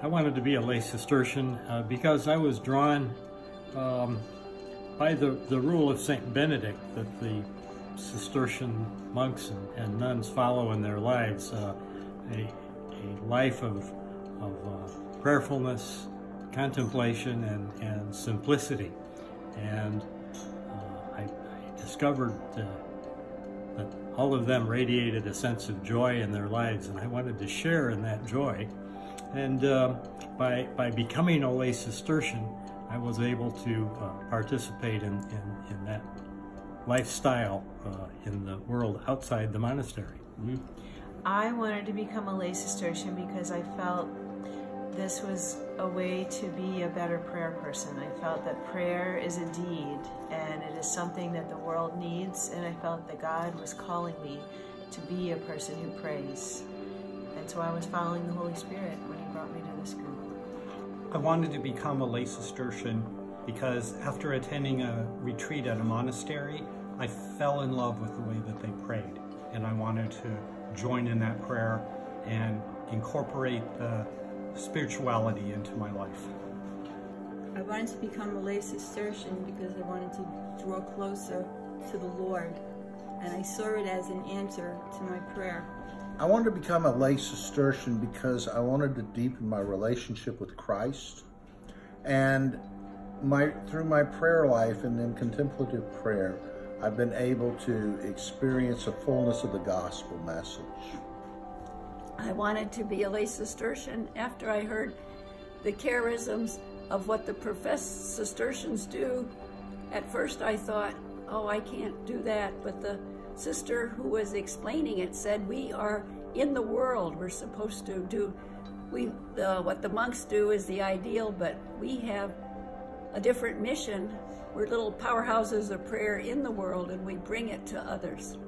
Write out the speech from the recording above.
I wanted to be a lay Cistercian uh, because I was drawn um, by the, the rule of St. Benedict that the Cistercian monks and, and nuns follow in their lives uh, a, a life of, of uh, prayerfulness, contemplation, and, and simplicity. And uh, I, I, discovered uh, that all of them radiated a sense of joy in their lives, and I wanted to share in that joy. And uh, by, by becoming a lay Cistercian, I was able to uh, participate in, in, in, that lifestyle uh, in the world outside the monastery. Mm -hmm. I wanted to become a lay Cistercian because I felt this was a way to be a better prayer person. I felt that prayer is a deed and it is something that the world needs, and I felt that God was calling me to be a person who prays. And so I was following the Holy Spirit when He brought me to this group. I wanted to become a lay Cistercian because after attending a retreat at a monastery, I fell in love with the way that they prayed. And I wanted to join in that prayer and incorporate the spirituality into my life. I wanted to become a lay Cistercian because I wanted to draw closer to the Lord. And I saw it as an answer to my prayer. I wanted to become a lay Cistercian because I wanted to deepen my relationship with Christ. And my through my prayer life and then contemplative prayer, I've been able to experience a fullness of the gospel message. I wanted to be a lay Cistercian after I heard the charisms of what the professed Cistercians do. At first I thought, oh, I can't do that, but the sister who was explaining it said we are in the world. We're supposed to do we what the monks do is the ideal, but we have a different mission. We're little powerhouses of prayer in the world, and we bring it to others.